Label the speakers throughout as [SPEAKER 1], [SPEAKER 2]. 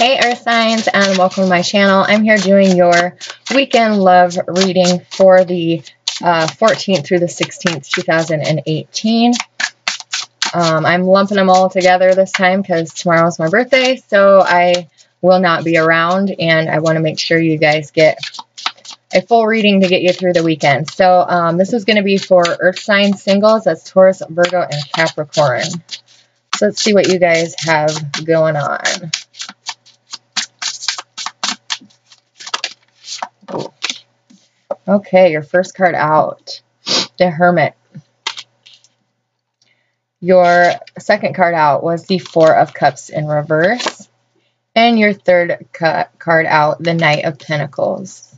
[SPEAKER 1] Hey Earth Signs and welcome to my channel. I'm here doing your weekend love reading for the uh, 14th through the 16th, 2018. Um, I'm lumping them all together this time because tomorrow's my birthday, so I will not be around and I want to make sure you guys get a full reading to get you through the weekend. So um, this is going to be for Earth sign singles. That's Taurus, Virgo, and Capricorn. So let's see what you guys have going on. Okay, your first card out, the Hermit. Your second card out was the Four of Cups in reverse. And your third card out, the Knight of Pentacles.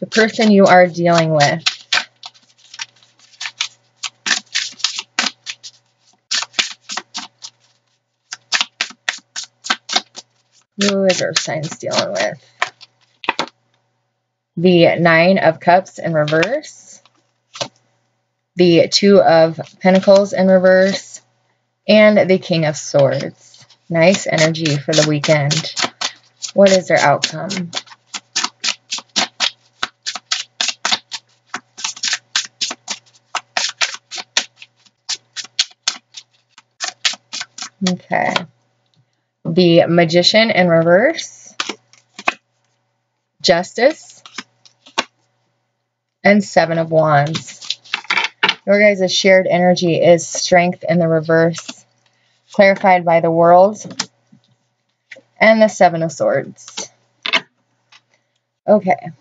[SPEAKER 1] The person you are dealing with. Who is Earth Signs dealing with? The Nine of Cups in reverse. The Two of Pentacles in reverse. And the King of Swords. Nice energy for the weekend. What is their outcome? Okay the Magician in reverse, Justice, and Seven of Wands. Your guys' shared energy is Strength in the reverse, clarified by the World, and the Seven of Swords. Okay.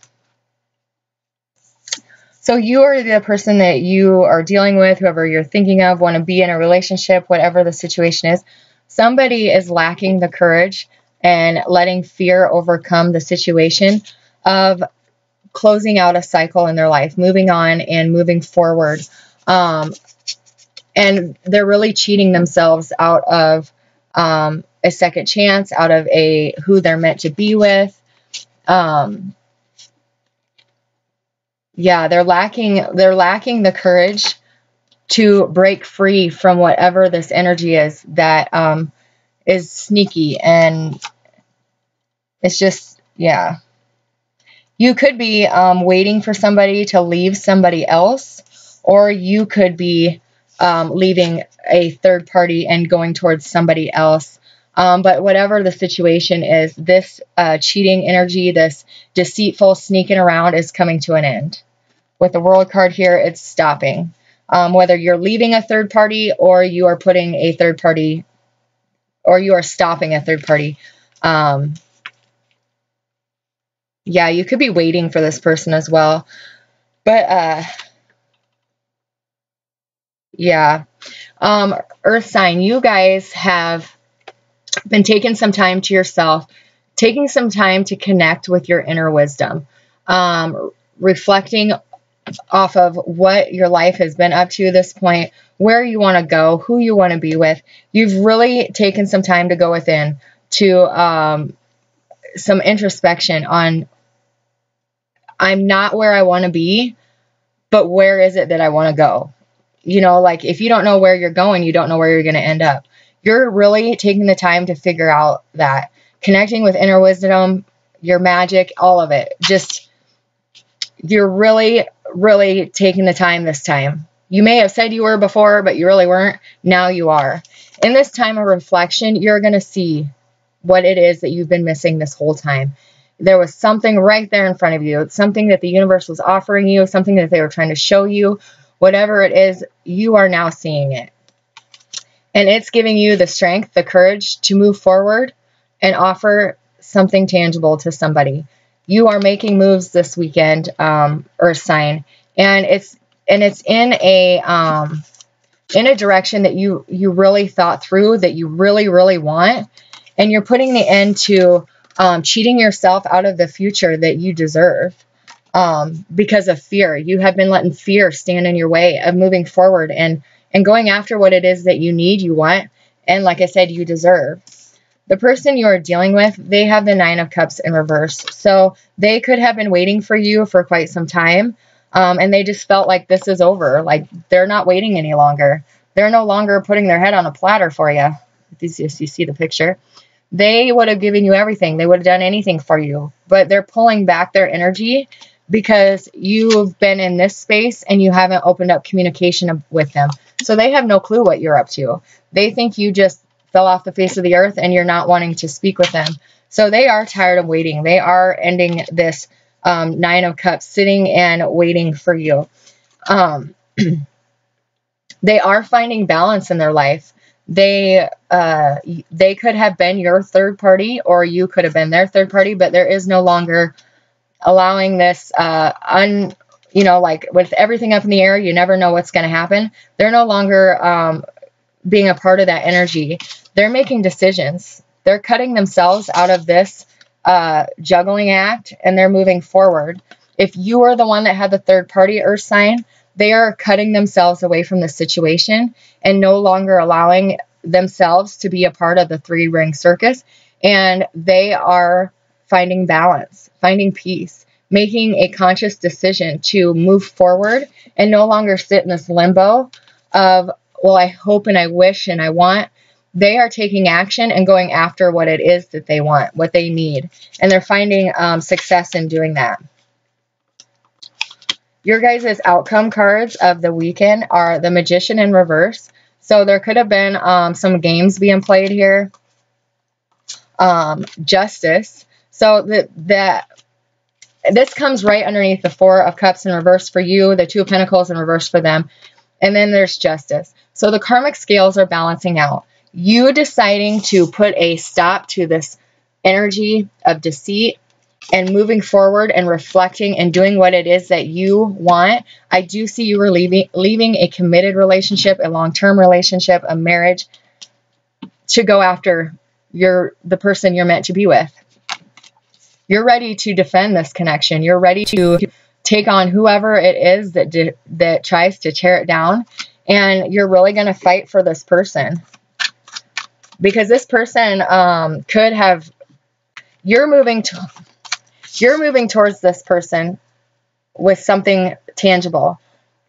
[SPEAKER 1] So you are the person that you are dealing with, whoever you're thinking of, want to be in a relationship, whatever the situation is somebody is lacking the courage and letting fear overcome the situation of closing out a cycle in their life, moving on and moving forward. Um, and they're really cheating themselves out of um, a second chance, out of a who they're meant to be with. Um, yeah, they're lacking. They're lacking the courage to break free from whatever this energy is that um, is sneaky and it's just, yeah. You could be um, waiting for somebody to leave somebody else, or you could be um, leaving a third party and going towards somebody else. Um, but whatever the situation is, this uh, cheating energy, this deceitful sneaking around is coming to an end. With the world card here, it's stopping um, whether you're leaving a third party or you are putting a third party or you are stopping a third party. Um, yeah, you could be waiting for this person as well. But, uh, yeah. Um, Earth sign, you guys have been taking some time to yourself, taking some time to connect with your inner wisdom, um, reflecting off of what your life has been up to this point, where you want to go, who you want to be with. You've really taken some time to go within to um, some introspection on I'm not where I want to be, but where is it that I want to go? You know, like if you don't know where you're going, you don't know where you're going to end up. You're really taking the time to figure out that connecting with inner wisdom, your magic, all of it. Just you're really really taking the time this time. You may have said you were before, but you really weren't. Now you are. In this time of reflection, you're going to see what it is that you've been missing this whole time. There was something right there in front of you. Something that the universe was offering you, something that they were trying to show you. Whatever it is, you are now seeing it. And it's giving you the strength, the courage to move forward and offer something tangible to somebody you are making moves this weekend, um, Earth sign, and it's and it's in a um, in a direction that you you really thought through, that you really really want, and you're putting the end to um, cheating yourself out of the future that you deserve um, because of fear. You have been letting fear stand in your way of moving forward and and going after what it is that you need, you want, and like I said, you deserve the person you are dealing with, they have the Nine of Cups in reverse. So they could have been waiting for you for quite some time. Um, and they just felt like this is over. Like they're not waiting any longer. They're no longer putting their head on a platter for you. If you see the picture. They would have given you everything. They would have done anything for you, but they're pulling back their energy because you've been in this space and you haven't opened up communication with them. So they have no clue what you're up to. They think you just fell off the face of the earth and you're not wanting to speak with them. So they are tired of waiting. They are ending this um, Nine of Cups, sitting and waiting for you. Um, they are finding balance in their life. They uh, they could have been your third party, or you could have been their third party, but there is no longer allowing this uh, un you know like with everything up in the air, you never know what's going to happen. They're no longer um, being a part of that energy. They're making decisions. They're cutting themselves out of this uh, juggling act and they're moving forward. If you are the one that had the third party earth sign, they are cutting themselves away from the situation and no longer allowing themselves to be a part of the three ring circus. And they are finding balance, finding peace, making a conscious decision to move forward and no longer sit in this limbo of, well, I hope and I wish and I want. They are taking action and going after what it is that they want, what they need. And they're finding um, success in doing that. Your guys' outcome cards of the weekend are the Magician in reverse. So there could have been um, some games being played here. Um, justice. So that that this comes right underneath the Four of Cups in reverse for you, the Two of Pentacles in reverse for them. And then there's justice. So the karmic scales are balancing out. You deciding to put a stop to this energy of deceit and moving forward and reflecting and doing what it is that you want, I do see you leaving leaving a committed relationship, a long-term relationship, a marriage to go after your the person you're meant to be with. You're ready to defend this connection. You're ready to take on whoever it is that that tries to tear it down and you're really going to fight for this person. Because this person um, could have you're moving to you're moving towards this person with something tangible.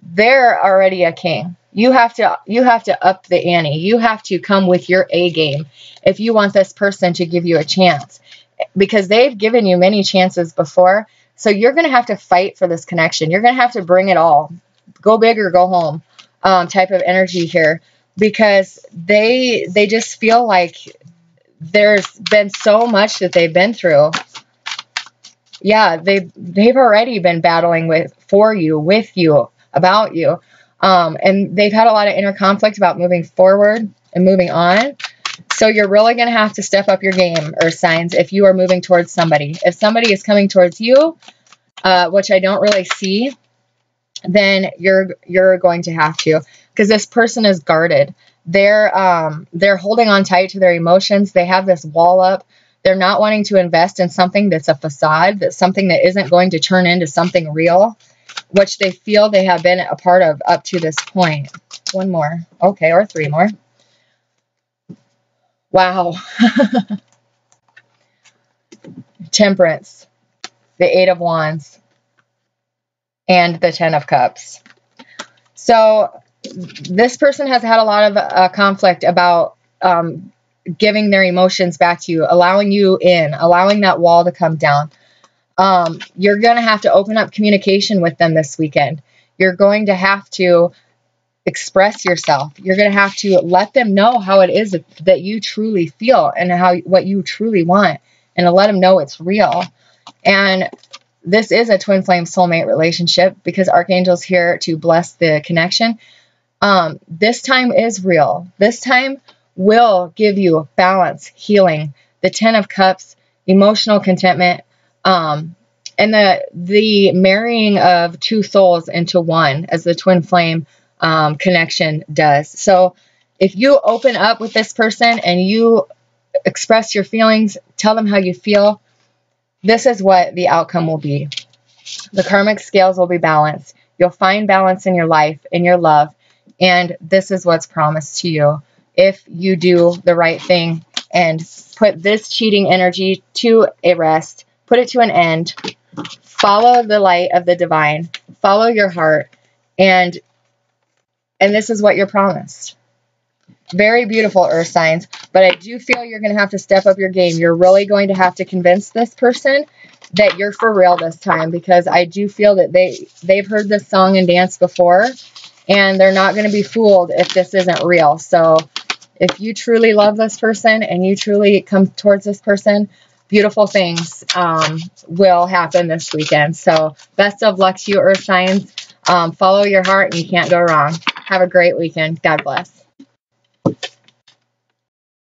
[SPEAKER 1] They're already a king. You have to you have to up the ante. You have to come with your A game if you want this person to give you a chance because they've given you many chances before. So you're going to have to fight for this connection. You're going to have to bring it all. Go big or go home um, type of energy here because they they just feel like there's been so much that they've been through yeah, they've they've already been battling with for you, with you, about you. Um, and they've had a lot of inner conflict about moving forward and moving on. So you're really going to have to step up your game, Earth signs, if you are moving towards somebody. If somebody is coming towards you, uh, which I don't really see, then you're you're going to have to because this person is guarded. They're um, they're holding on tight to their emotions. They have this wall up they're not wanting to invest in something that's a facade, that's something that isn't going to turn into something real, which they feel they have been a part of up to this point. One more. Okay, or three more. Wow. Temperance, the Eight of Wands, and the Ten of Cups. So this person has had a lot of uh, conflict about um, giving their emotions back to you, allowing you in, allowing that wall to come down. Um, you're going to have to open up communication with them this weekend. You're going to have to express yourself. You're going to have to let them know how it is that you truly feel and how what you truly want and to let them know it's real. And this is a twin flame soulmate relationship because Archangel's here to bless the connection. Um, this time is real. This time will give you balance, healing, the Ten of Cups, emotional contentment, um, and the the marrying of two souls into one, as the twin flame um, connection does. So, if you open up with this person and you express your feelings, tell them how you feel, this is what the outcome will be. The karmic scales will be balanced. You'll find balance in your life, in your love, and this is what's promised to you if you do the right thing and put this cheating energy to a rest, put it to an end, follow the light of the divine, follow your heart, and and this is what you're promised. Very beautiful earth signs. But I do feel you're going to have to step up your game. You're really going to have to convince this person that you're for real this time because I do feel that they they've heard this song and dance before and they're not going to be fooled if this isn't real. So if you truly love this person and you truly come towards this person, beautiful things um, will happen this weekend. So best of luck to you, Earth Signs. Um, follow your heart and you can't go wrong. Have a great weekend. God bless.